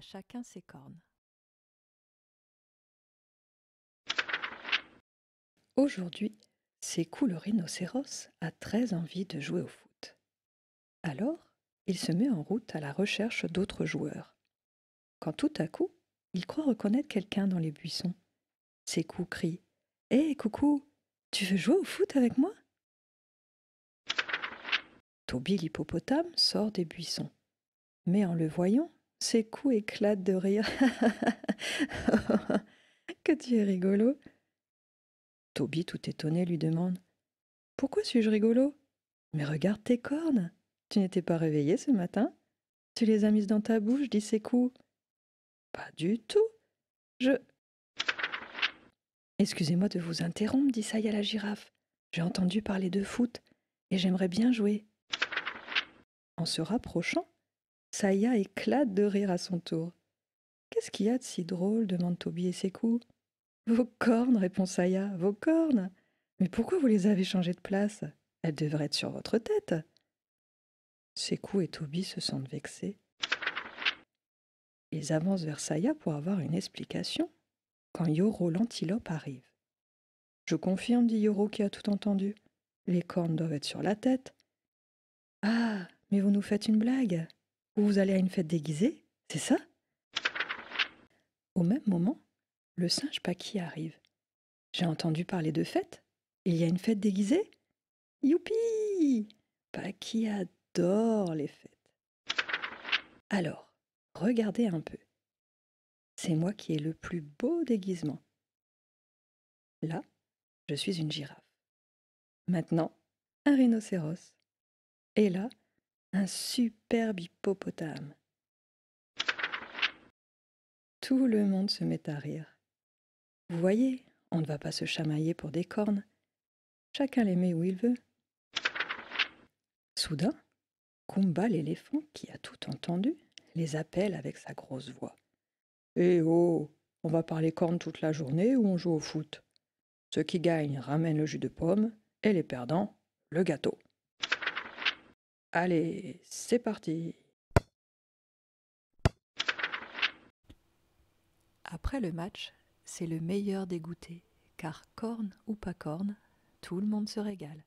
Chacun ses cornes. Aujourd'hui, Sékou le rhinocéros a très envie de jouer au foot. Alors, il se met en route à la recherche d'autres joueurs. Quand tout à coup, il croit reconnaître quelqu'un dans les buissons. Sékou crie Hé, coucou, tu veux jouer au foot avec moi? Toby l'hippopotame sort des buissons. Mais en le voyant, Sékou éclate de rire. que tu es rigolo Toby, tout étonné, lui demande Pourquoi suis-je rigolo? Mais regarde tes cornes Tu n'étais pas réveillé ce matin? Tu les as mises dans ta bouche, dit Sékou. Pas du tout. Je. Excusez-moi de vous interrompre, dit Saya la girafe. J'ai entendu parler de foot et j'aimerais bien jouer. En se rapprochant, Saya éclate de rire à son tour. Qu'est-ce qu'il y a de si drôle demande Toby et Sékou. Vos cornes, répond Saya, vos cornes. Mais pourquoi vous les avez changées de place? Elles devraient être sur votre tête. Sekou et Toby se sentent vexés. Ils avancent vers Saya pour avoir une explication quand Yoro l'antilope arrive. Je confirme, dit Yoro qui a tout entendu. Les cornes doivent être sur la tête. Ah, mais vous nous faites une blague. Vous allez à une fête déguisée, c'est ça? Au même moment, le singe Paki arrive. J'ai entendu parler de fête. Il y a une fête déguisée? Youpi Paki adore les fêtes. Alors, regardez un peu. C'est moi qui ai le plus beau déguisement. Là, je suis une girafe. Maintenant, un rhinocéros. Et là, un superbe hippopotame. Tout le monde se met à rire. Vous voyez, on ne va pas se chamailler pour des cornes. Chacun les met où il veut. Soudain, Kumba l'éléphant, qui a tout entendu, les appelle avec sa grosse voix. Eh oh, on va parler cornes toute la journée ou on joue au foot? Ceux qui gagnent ramènent le jus de pomme et les perdants, le gâteau. Allez, c'est parti Après le match, c'est le meilleur des car corne ou pas corne, tout le monde se régale.